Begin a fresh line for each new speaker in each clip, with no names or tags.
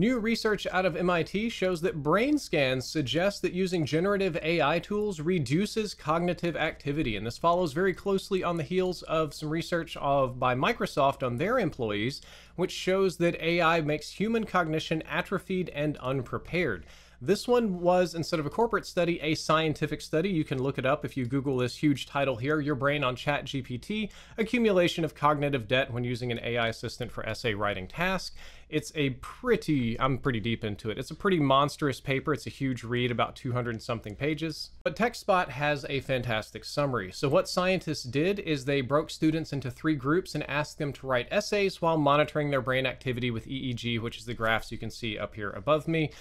New research out of MIT shows that brain scans suggest that using generative AI tools reduces cognitive activity, and this follows very closely on the heels of some research of by Microsoft on their employees, which shows that AI makes human cognition atrophied and unprepared. This one was, instead of a corporate study, a scientific study. You can look it up if you Google this huge title here Your Brain on ChatGPT Accumulation of Cognitive Debt When Using an AI Assistant for Essay Writing Task. It's a pretty, I'm pretty deep into it. It's a pretty monstrous paper. It's a huge read, about 200 something pages. But TechSpot has a fantastic summary. So, what scientists did is they broke students into three groups and asked them to write essays while monitoring their brain activity with EEG, which is the graphs you can see up here above me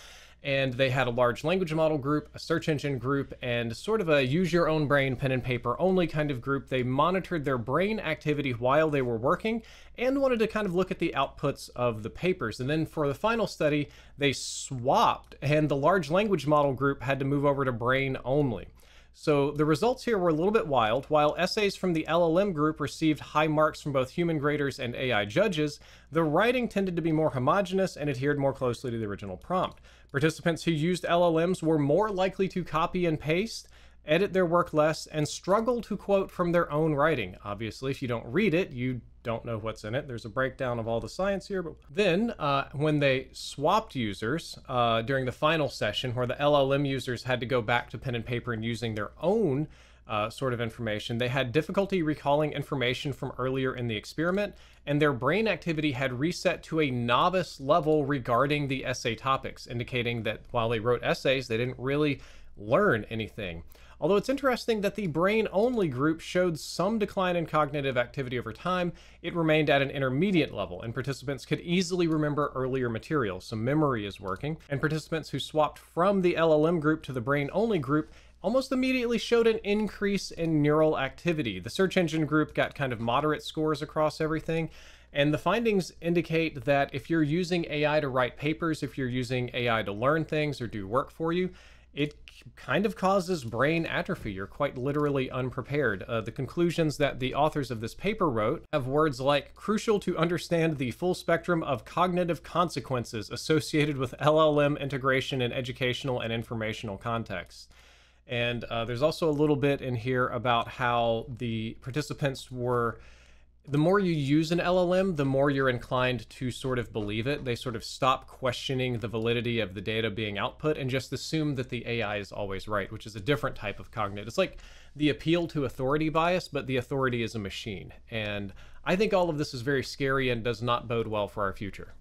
and they had a large language model group, a search engine group, and sort of a use your own brain pen and paper only kind of group. They monitored their brain activity while they were working and wanted to kind of look at the outputs of the papers. And then for the final study, they swapped, and the large language model group had to move over to brain only. So the results here were a little bit wild. While essays from the LLM group received high marks from both human graders and AI judges, the writing tended to be more homogeneous and adhered more closely to the original prompt. Participants who used LLMs were more likely to copy and paste, edit their work less, and struggle to quote from their own writing. Obviously, if you don't read it, you don't know what's in it. There's a breakdown of all the science here. But then, uh, when they swapped users uh, during the final session, where the LLM users had to go back to pen and paper and using their own uh, sort of information, they had difficulty recalling information from earlier in the experiment, and their brain activity had reset to a novice level regarding the essay topics, indicating that while they wrote essays, they didn't really learn anything. Although it's interesting that the brain only group showed some decline in cognitive activity over time, it remained at an intermediate level, and participants could easily remember earlier material, so memory is working. And participants who swapped from the LLM group to the brain only group almost immediately showed an increase in neural activity. The search engine group got kind of moderate scores across everything. And the findings indicate that if you're using AI to write papers, if you're using AI to learn things or do work for you, it kind of causes brain atrophy. You're quite literally unprepared. Uh, the conclusions that the authors of this paper wrote have words like crucial to understand the full spectrum of cognitive consequences associated with LLM integration in educational and informational contexts. And uh, there's also a little bit in here about how the participants were the more you use an LLM, the more you're inclined to sort of believe it. They sort of stop questioning the validity of the data being output and just assume that the AI is always right, which is a different type of cognitive. It's like the appeal to authority bias, but the authority is a machine. And I think all of this is very scary and does not bode well for our future.